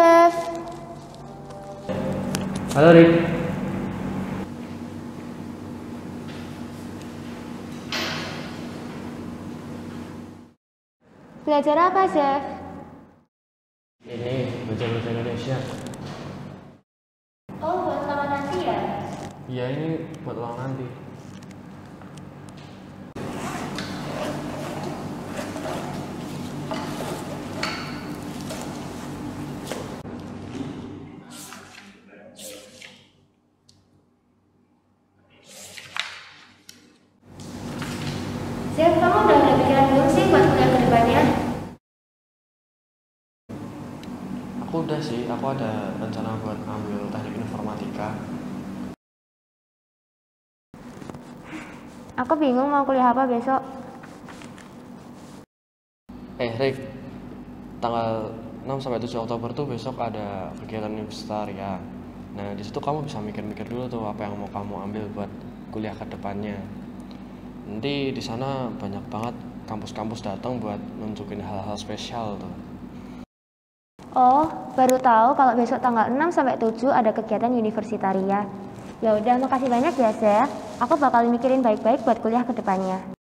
Chef. Halo Rik. Belajar apa, Chef? Ini baca bahasa Indonesia. Oh, buat lawan nanti ya? Iya ini buat ulang nanti. Kamu udah ada pikiran belum sih buat kuliah ke depannya? Aku udah sih, aku ada rencana buat ambil teknik informatika. Aku bingung mau kuliah apa besok. Eh Rik, tanggal 6 sampai 7 Oktober tuh besok ada kegiatan Universitas ya. Nah di situ kamu bisa mikir-mikir dulu tuh apa yang mau kamu ambil buat kuliah ke depannya. Nanti di sana banyak banget kampus-kampus datang buat nunjukin hal-hal spesial tuh. Oh, baru tahu kalau besok tanggal 6 sampai 7 ada kegiatan Universitaria. Ya udah, makasih banyak ya, Chef. Aku bakal mikirin baik-baik buat kuliah ke depannya.